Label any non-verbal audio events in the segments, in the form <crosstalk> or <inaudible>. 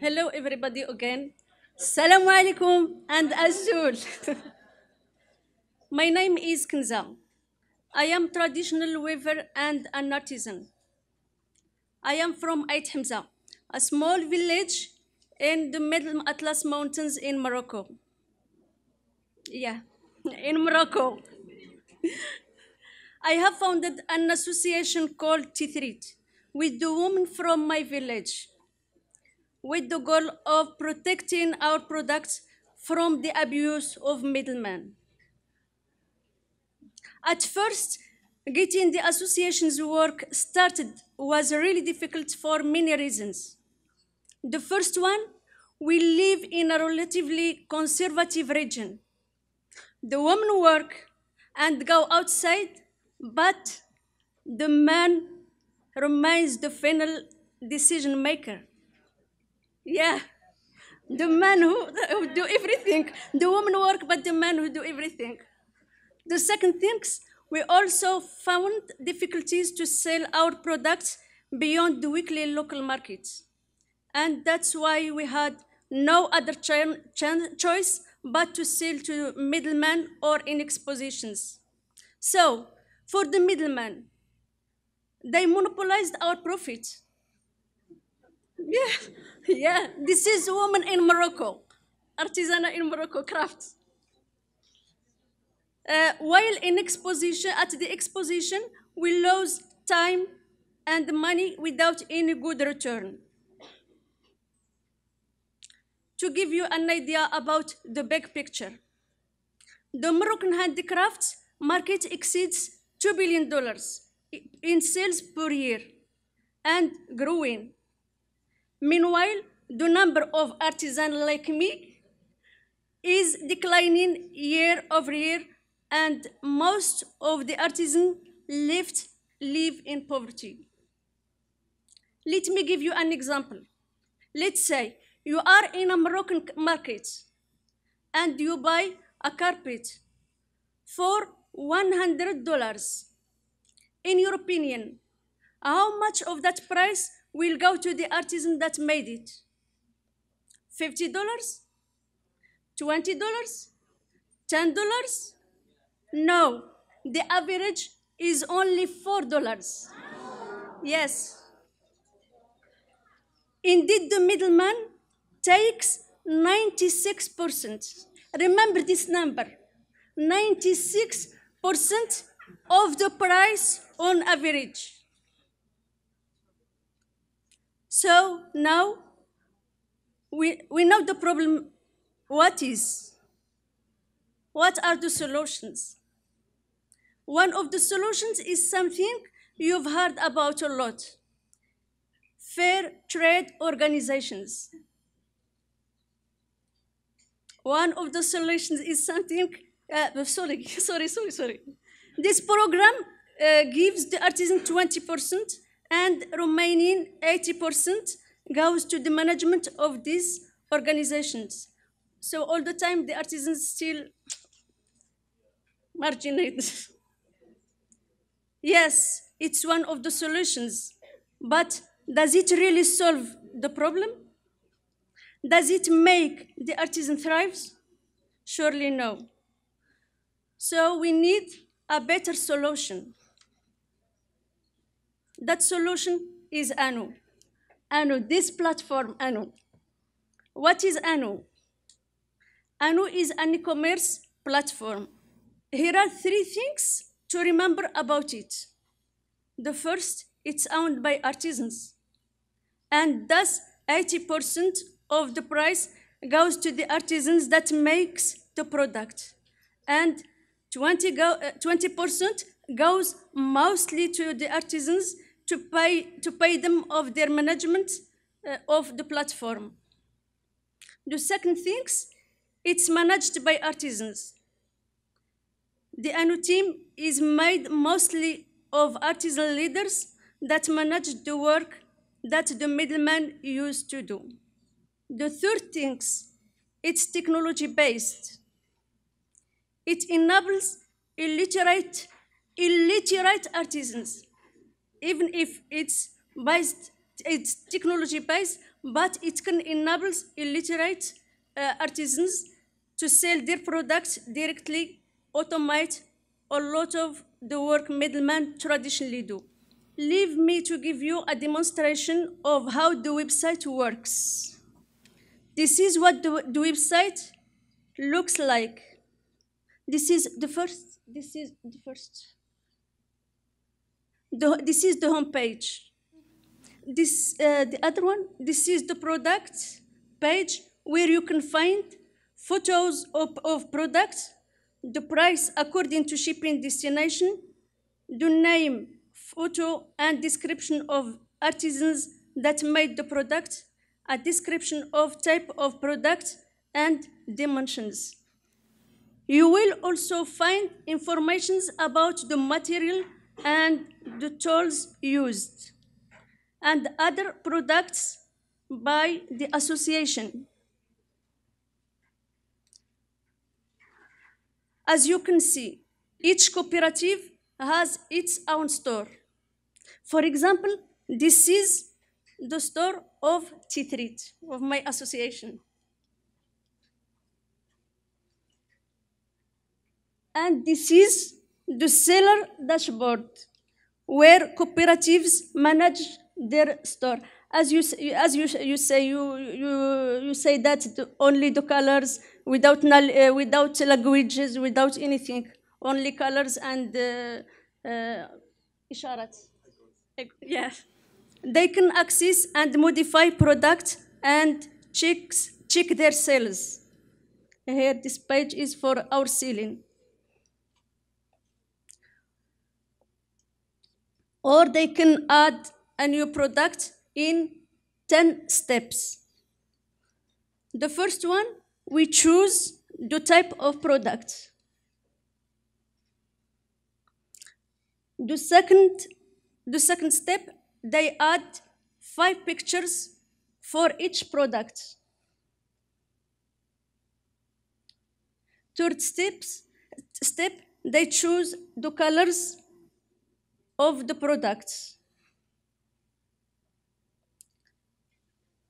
Hello, everybody, again. Salam alaikum and azul. My name is Kenza. I am traditional weaver and an artisan. I am from Ait Hamza, a small village in the Middle Atlas Mountains in Morocco. Yeah, in Morocco. I have founded an association called Tithrit with the women from my village with the goal of protecting our products from the abuse of middlemen. At first, getting the association's work started was really difficult for many reasons. The first one, we live in a relatively conservative region. The women work and go outside, but the man remains the final decision maker. Yeah. The man who, who do everything. The woman work, but the man who do everything. The second things, we also found difficulties to sell our products beyond the weekly local markets. And that's why we had no other cho- cho- choice but to sell to middlemen or in expositions. So, for the middlemen, they monopolized our profit. Yeah, yeah. This is woman in Morocco, artisanal in Morocco, crafts. Uh, while in exposition, at the exposition, we lose time and money without any good return. To give you an idea about the big picture, the Moroccan handicrafts market exceeds $2 billion in sales per year and growing. Meanwhile, the number of artisans like me is declining year over year, and most of the artisans left live in poverty. Let me give you an example. Let's say you are in a Moroccan market and you buy a carpet for $100. In your opinion, how much of that price will go to the artisan that made it? $50? $20? $10? No, the average is only $4. Yes. Indeed, the middleman takes 96%. Remember this number 96% of the price on average. So now we, we know the problem. What is? What are the solutions? One of the solutions is something you've heard about a lot fair trade organizations. One of the solutions is something, uh, sorry, <laughs> sorry, sorry, sorry. This program uh, gives the artisan 20% and remaining 80% goes to the management of these organizations. So all the time the artisans still marginated. <laughs> yes, it's one of the solutions, but does it really solve the problem? Does it make the artisan thrive? Surely no. So we need a better solution. That solution is Anou. Anou, this platform, Anou. What is Anou? Anou is an e-commerce platform. Here are three things to remember about it. The first, it's owned by artisans. And thus 80% of the price goes to the artisans that makes the product. And 20 go, uh, 20% goes mostly to the artisans to pay, to pay them of their management uh, of the platform. The second things, it's managed by artisans. The Anou team is made mostly of artisan leaders that manage the work that the middleman used to do. The third things, it's technology based. It enables illiterate, illiterate artisans, even if it's based, it's technology based, but it can enable illiterate uh, artisans to sell their products directly, automate a lot of the work middlemen traditionally do. Leave me to give you a demonstration of how the website works. This is what the, the website looks like. This is the first, this is the first. The, this is the home page. This, uh, the other one, this is the product page where you can find photos of, of products, the price according to shipping destination, the name, photo, and description of artisans that made the product, a description of type of product, and dimensions. You will also find informations about the material and the tools used, and other products by the association. As you can see, each cooperative has its own store. For example, this is the store of Titrit, of my association. And this is the seller dashboard, where cooperatives manage their store. As you, as you, you say, you, you, you say that the, only the colors, without, uh, without languages, without anything, only colors and uh, uh, isharat. Yeah. They can access and modify products and checks, check their sales. Here, this page is for our selling. Or they can add a new product in 10 steps. The first one, we choose the type of product. The second, the second step, they add five pictures for each product. Third steps, step, they choose the colors of the products.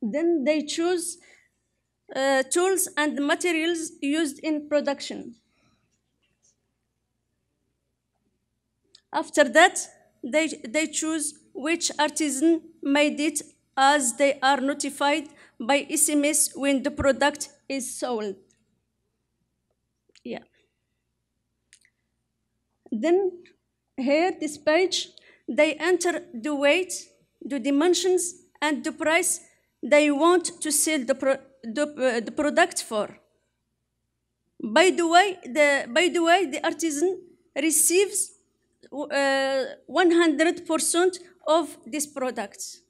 Then they choose uh, tools and materials used in production. After that, they, they choose which artisan made it as they are notified by SMS when the product is sold. Yeah. Then here, this page, they enter the weight, the dimensions, and the price they want to sell the, pro the, uh, the product for. By the way, the, by the way, the artisan receives 100% uh, of these products.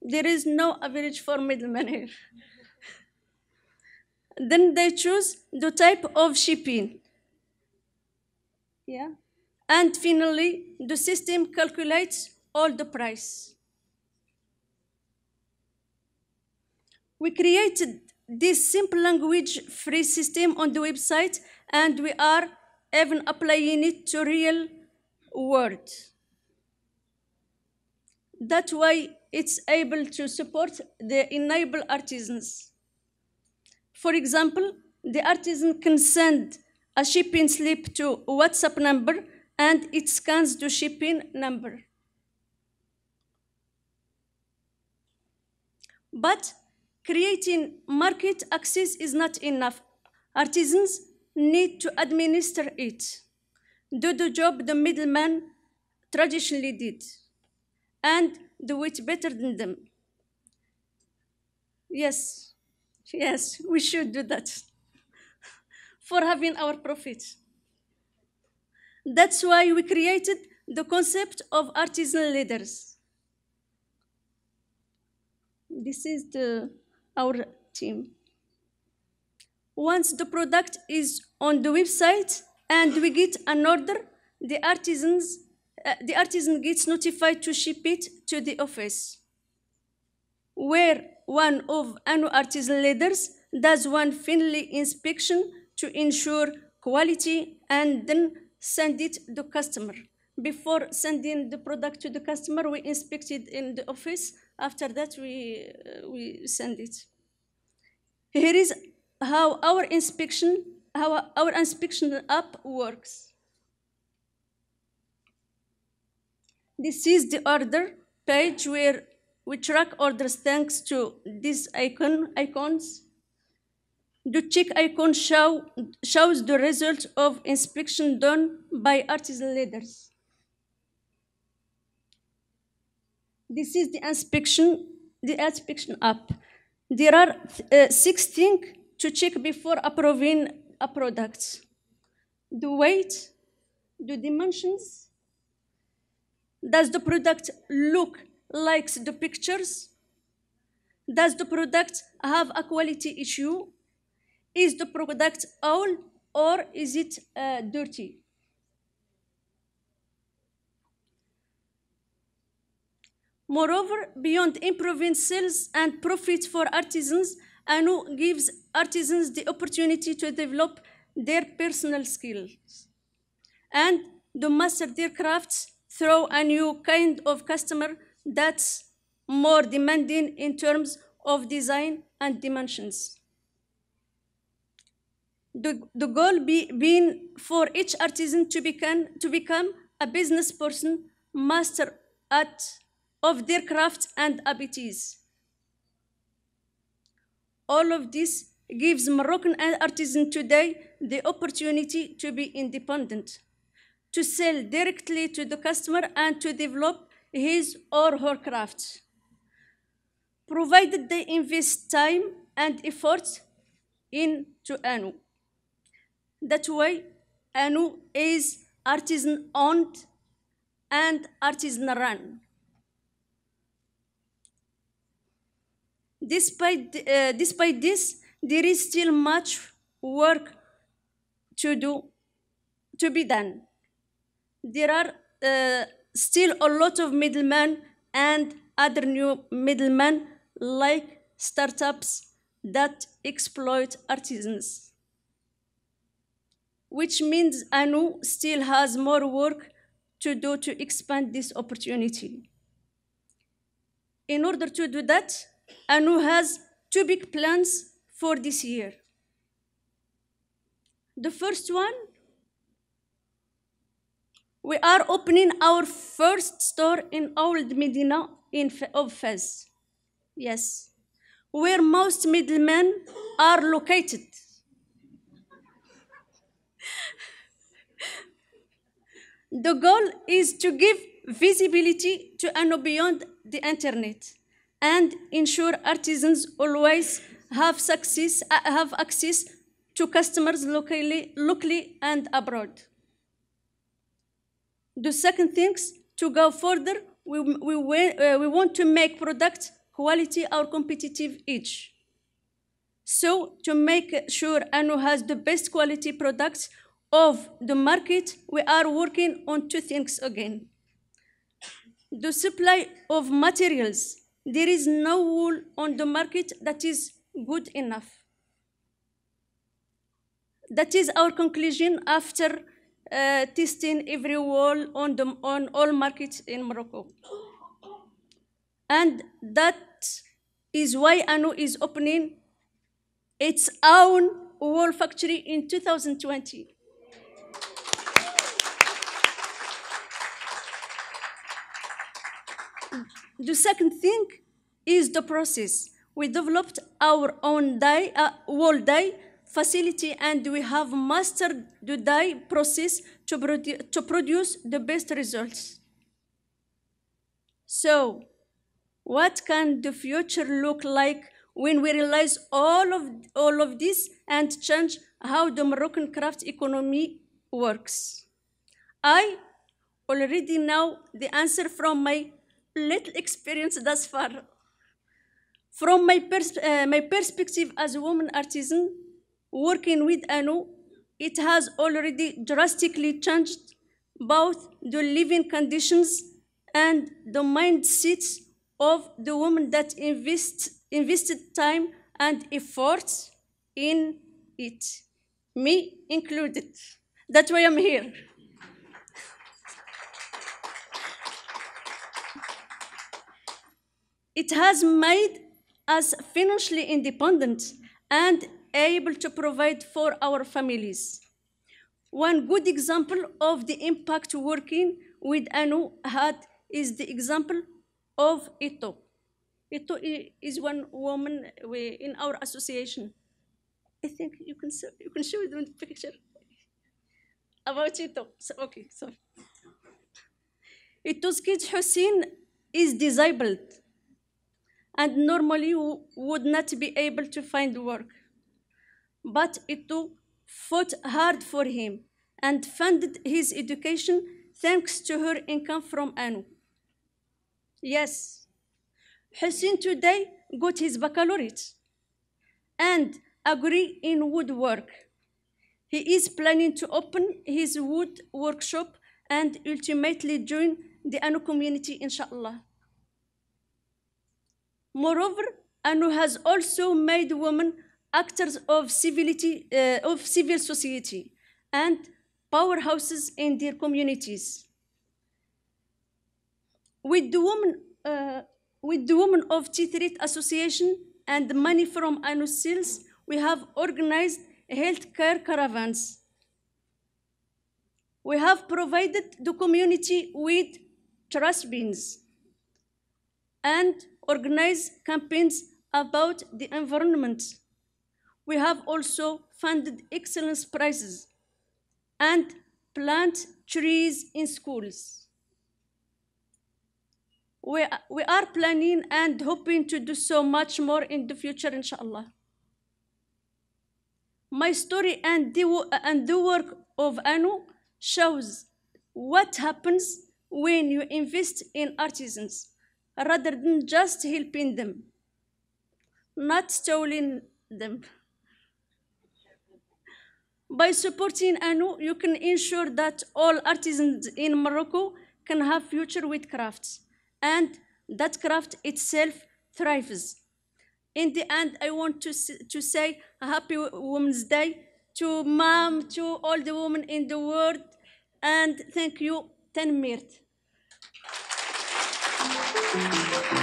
There is no average for middleman here. <laughs> then they choose the type of shipping. Yeah. And finally, the system calculates all the price. We created this simple language free system on the website and we are even applying it to real world. That's why it's able to support the enable artisans. For example, the artisan can send a shipping slip to WhatsApp number and it scans the shipping number. But creating market access is not enough. Artisans need to administer it, do the job the middleman traditionally did, and do it better than them. Yes, yes, we should do that <laughs> for having our profits. That's why we created the concept of artisan leaders. This is the, our team. Once the product is on the website and we get an order, the artisans, uh, the artisan gets notified to ship it to the office, where one of Anou artisan leaders does one friendly inspection to ensure quality and then send it to the customer. Before sending the product to the customer, we inspect it in the office After that, we, uh, we send it. Here is how our inspection, how our inspection app works. This is the order page where we track orders thanks to these icon, icons. The check icon show, shows the result of inspection done by artisan leaders. This is the inspection, the inspection app. There are uh, six things to check before approving a product. The weight, the dimensions, does the product look like the pictures? Does the product have a quality issue? Is the product old or is it uh, dirty? Moreover, beyond improving sales and profit for artisans, Anou gives artisans the opportunity to develop their personal skills and to master their crafts through a new kind of customer that's more demanding in terms of design and dimensions. The, the goal be, being for each artisan to become, to become a business person, master at, of their craft and abilities. All of this gives Moroccan artisan today the opportunity to be independent, to sell directly to the customer and to develop his or her craft, provided they invest time and effort into Anou. That way, Anou is artisan owned and artisan run. Despite, uh, despite this, there is still much work to do, to be done. There are uh, still a lot of middlemen and other new middlemen like startups that exploit artisans. Which means Anou still has more work to do to expand this opportunity. In order to do that, Anou has two big plans for this year. The first one, we are opening our first store in Old Medina in, of Fez. Yes, where most middlemen are located. The goal is to give visibility to Anou beyond the internet and ensure artisans always have success, uh, have access to customers locally, locally and abroad. The second thing, to go further, we, we, uh, we want to make product quality our competitive edge. So to make sure Anou has the best quality products of the market, we are working on two things again. The supply of materials. There is no wool on the market that is good enough. That is our conclusion after uh, testing every wool on, the, on all markets in Morocco. And that is why Anou is opening its own wool factory in 2020. The second thing is the process. We developed our own dye, uh, wool dye facility and we have mastered the dye process to, produ to produce the best results. So, what can the future look like when we realize all of, all of this and change how the Moroccan craft economy works? I already know the answer from my little experience thus far. From my, pers uh, my perspective as a woman artisan, working with Anou, it has already drastically changed both the living conditions and the mindsets of the women that invest, invested time and effort in it, me included. That's why I'm here. It has made us financially independent and able to provide for our families. One good example of the impact working with Anou had is the example of Ito. Ito is one woman in our association. I think you can, s- you can show the picture about Ito. So, okay, sorry. Ito's kid Hussein is disabled and normally would not be able to find work. But Ito fought hard for him and funded his education thanks to her income from Anou. Yes, Hussein today got his baccalaureate and agree in woodwork. He is planning to open his wood workshop and ultimately join the Anou community, inshallah. Moreover, Anou has also made women actors of civility, uh, of civil society and powerhouses in their communities. With the women, uh, with the women of T3 Association and the money from Anou sales, we have organized healthcare caravans. We have provided the community with trash bins and organize campaigns about the environment. We have also funded excellence prizes and plant trees in schools. We, we are planning and hoping to do so much more in the future, inshallah. My story and the, and the work of Anou shows what happens when you invest in artisans rather than just helping them, not stealing them. By supporting Anou, you can ensure that all artisans in Morocco can have future with crafts and that craft itself thrives. In the end, I want to, to say a happy Women's Day to mom, to all the women in the world, and thank you, Tanmirt. Música